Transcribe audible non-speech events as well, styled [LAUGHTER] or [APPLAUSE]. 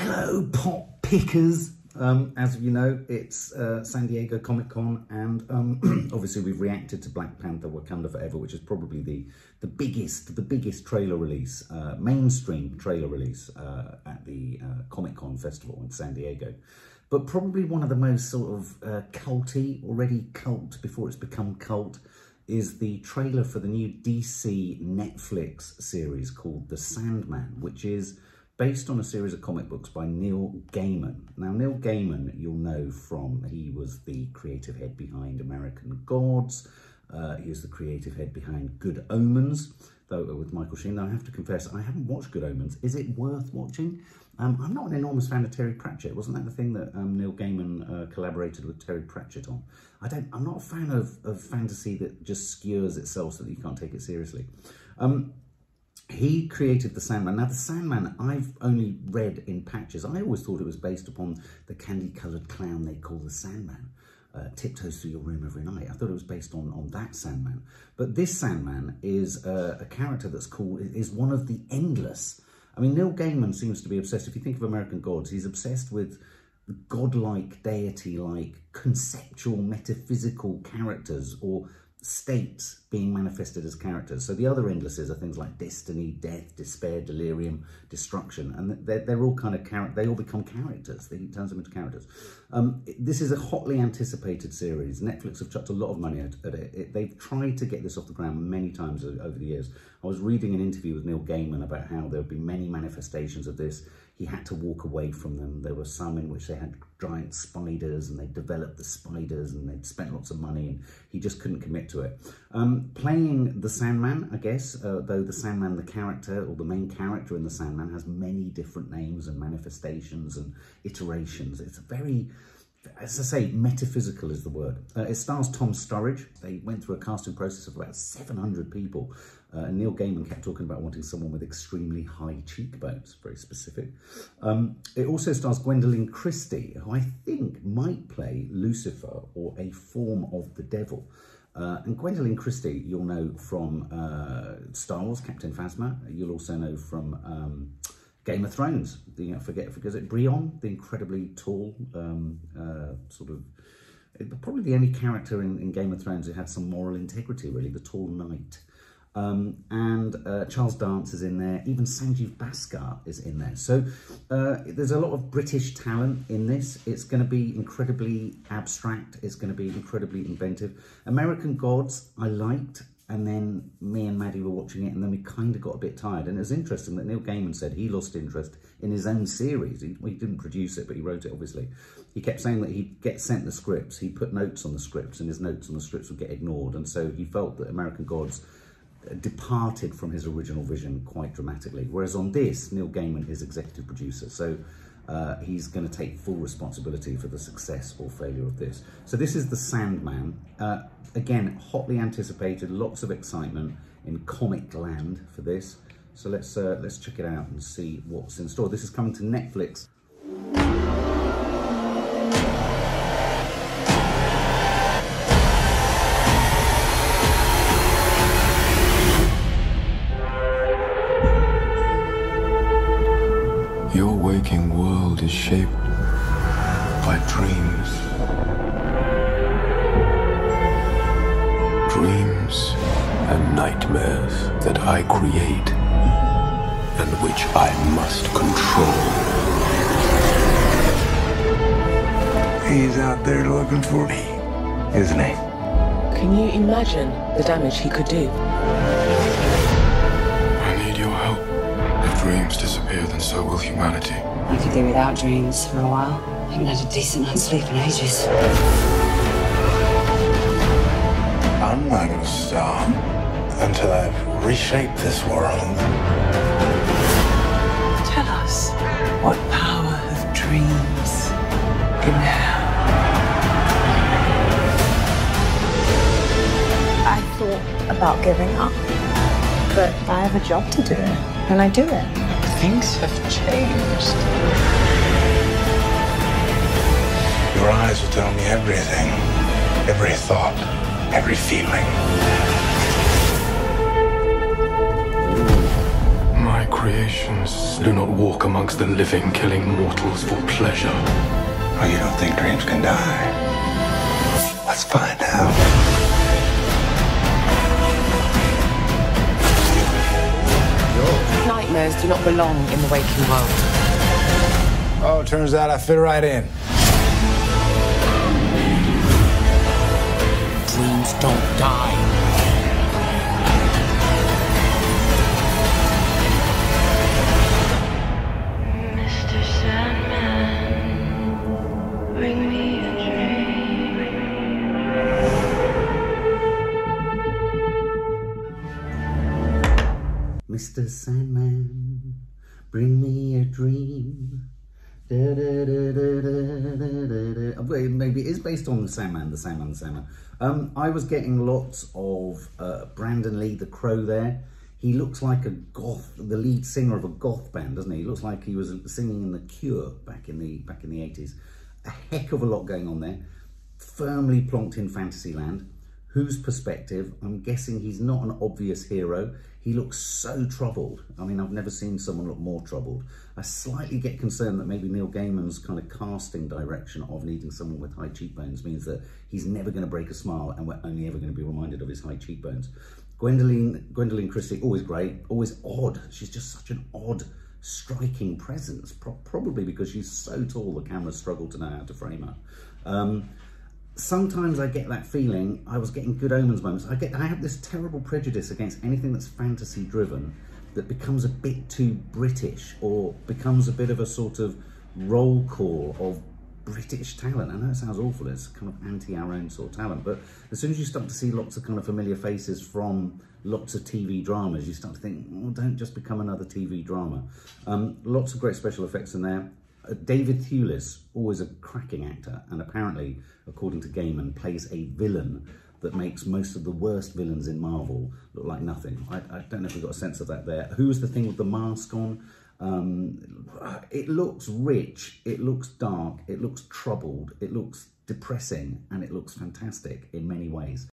Hello, pop pickers. Um, as you know, it's uh, San Diego Comic Con, and um, [CLEARS THROAT] obviously we've reacted to Black Panther: Wakanda Forever, which is probably the the biggest, the biggest trailer release, uh, mainstream trailer release uh, at the uh, Comic Con festival in San Diego. But probably one of the most sort of uh, culty, already cult before it's become cult, is the trailer for the new DC Netflix series called The Sandman, which is based on a series of comic books by Neil Gaiman. Now, Neil Gaiman, you'll know from, he was the creative head behind American Gods. Uh, he was the creative head behind Good Omens, though with Michael Sheen. Now, I have to confess, I haven't watched Good Omens. Is it worth watching? Um, I'm not an enormous fan of Terry Pratchett. Wasn't that the thing that um, Neil Gaiman uh, collaborated with Terry Pratchett on? I don't. I'm not a fan of, of fantasy that just skewers itself so that you can't take it seriously. Um, he created the Sandman. Now, the Sandman, I've only read in patches. I always thought it was based upon the candy-coloured clown they call the Sandman. Uh, tiptoes through your room every night. I thought it was based on, on that Sandman. But this Sandman is uh, a character that's called, is one of the endless. I mean, Neil Gaiman seems to be obsessed. If you think of American Gods, he's obsessed with godlike, deity-like, conceptual, metaphysical characters or states being manifested as characters. So the other endlesses are things like destiny, death, despair, delirium, destruction, and they're, they're all kind of character. They all become characters. They turns them into characters. Um, this is a hotly anticipated series. Netflix have chucked a lot of money at, at it. it. They've tried to get this off the ground many times over the years. I was reading an interview with Neil Gaiman about how there have been many manifestations of this he had to walk away from them. There were some in which they had giant spiders and they developed the spiders and they'd spent lots of money and he just couldn't commit to it. Um, playing the Sandman, I guess, uh, though the Sandman, the character or the main character in the Sandman has many different names and manifestations and iterations. It's a very as I say, metaphysical is the word. Uh, it stars Tom Sturridge. They went through a casting process of about 700 people. Uh, and Neil Gaiman kept talking about wanting someone with extremely high cheekbones, very specific. Um, it also stars Gwendoline Christie, who I think might play Lucifer or a form of the devil. Uh, and Gwendoline Christie, you'll know from uh, Star Wars, Captain Phasma. You'll also know from um, Game of Thrones. The, you know, forget, forget it, Brienne, the incredibly tall, um, uh, sort of, probably the only character in, in, Game of Thrones who had some moral integrity, really, the tall knight. Um, and uh, Charles Dance is in there. Even Sanjeev Bhaskar is in there. So uh, there's a lot of British talent in this. It's going to be incredibly abstract. It's going to be incredibly inventive. American Gods, I liked and then me and Maddie were watching it and then we kind of got a bit tired and it was interesting that Neil Gaiman said he lost interest in his own series he, well, he didn't produce it but he wrote it obviously he kept saying that he'd get sent the scripts he'd put notes on the scripts and his notes on the scripts would get ignored and so he felt that American Gods departed from his original vision quite dramatically whereas on this Neil Gaiman is executive producer so uh, he's going to take full responsibility for the success or failure of this. So this is The Sandman. Uh, again, hotly anticipated, lots of excitement in comic land for this. So let's, uh, let's check it out and see what's in store. This is coming to Netflix. By dreams. Dreams and nightmares that I create and which I must control. He's out there looking for me, isn't he? Can you imagine the damage he could do? I need your help. If dreams disappear, then so will humanity. I could do without dreams for a while. I haven't had a decent night's sleep in ages. I'm not gonna stop until I've reshaped this world. Tell us what power of dreams can have. I thought about giving up, but I have a job to do and I do it. Things have changed. Your eyes will tell me everything. Every thought, every feeling. My My creations do not walk amongst the living, killing mortals for pleasure. Oh, you don't think dreams can die? Let's find out. Nightmares do not belong in the waking world. Oh, turns out I fit right in. Dreams don't die. Mr. Sandman, bring me a dream. Mr. Sandman, bring me a dream. Maybe it is based on the Sandman, the Sandman, the Sandman. Um, I was getting lots of uh, Brandon Lee, the Crow. There, he looks like a goth, the lead singer of a goth band, doesn't he? He looks like he was singing in the Cure back in the back in the eighties. A heck of a lot going on there. Firmly plonked in Fantasyland whose perspective, I'm guessing he's not an obvious hero. He looks so troubled. I mean, I've never seen someone look more troubled. I slightly get concerned that maybe Neil Gaiman's kind of casting direction of needing someone with high cheekbones means that he's never going to break a smile and we're only ever going to be reminded of his high cheekbones. Gwendoline, Gwendoline Christie, always great, always odd. She's just such an odd, striking presence, pro probably because she's so tall the camera struggled to know how to frame her. Um, sometimes I get that feeling. I was getting good omens moments. I get I have this terrible prejudice against anything that's fantasy driven that becomes a bit too British or becomes a bit of a sort of roll call of British talent. I know it sounds awful, it's kind of anti our own sort of talent, but as soon as you start to see lots of kind of familiar faces from lots of TV dramas, you start to think, don't just become another TV drama. Um, lots of great special effects in there. David Thewlis, always a cracking actor, and apparently, according to Gaiman, plays a villain that makes most of the worst villains in Marvel look like nothing. I, I don't know if we got a sense of that there. Who's the thing with the mask on? Um, it looks rich, it looks dark, it looks troubled, it looks depressing, and it looks fantastic in many ways.